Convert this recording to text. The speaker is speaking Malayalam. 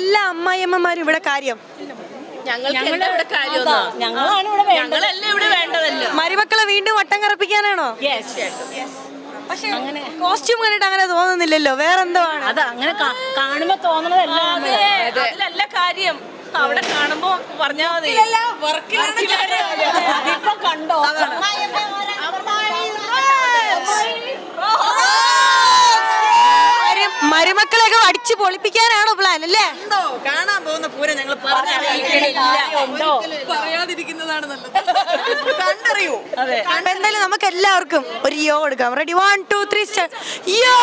എല്ലാ അമ്മായിയമ്മമാരും ഇവിടെ കാര്യം. ഞങ്ങൾക്ക് എന്താ ഇവിടെ കാര്യമൊന്നും ഞങ്ങളാണ് ഇവിടെ വേണ്ടത്. ഞങ്ങളല്ലേ ഇവിടെ വേണ്ടതല്ലോ? മരുമക്കളെ വീണ്ടും വട്ടം കറപ്പിക്കാനാണോ? യെസ് പക്ഷെ കോസ്റ്റ്യൂം കണ്ടിട്ട് അങ്ങനെ തോന്നുന്നില്ലല്ലോ. വേറെന്തോ ആണ്. അത് അങ്ങനെ കാണുമ്പോ അതിലല്ല കാര്യം. അവിടെ കാണുമ്പോ പറഞ്ഞാ മതി. ഇപ്പൊ കണ്ടോ? മരുമക്കളെയൊക്കെ അടിച്ചു പൊളിപ്പിക്കാനാണോ പ്ലാൻ അല്ലേ? കാണാൻ പോകുന്ന പൂരം ഞങ്ങൾ ഉണ്ടോ? പറയാതിരിക്കുന്നതാണ് നല്ലത്. കണ്ടറിയൂ. അപ്പൊ എന്തായാലും നമുക്ക് എല്ലാവർക്കും ഒരു യോ എടുക്കാം റെഡി വൺ ടു ത്രീ യോ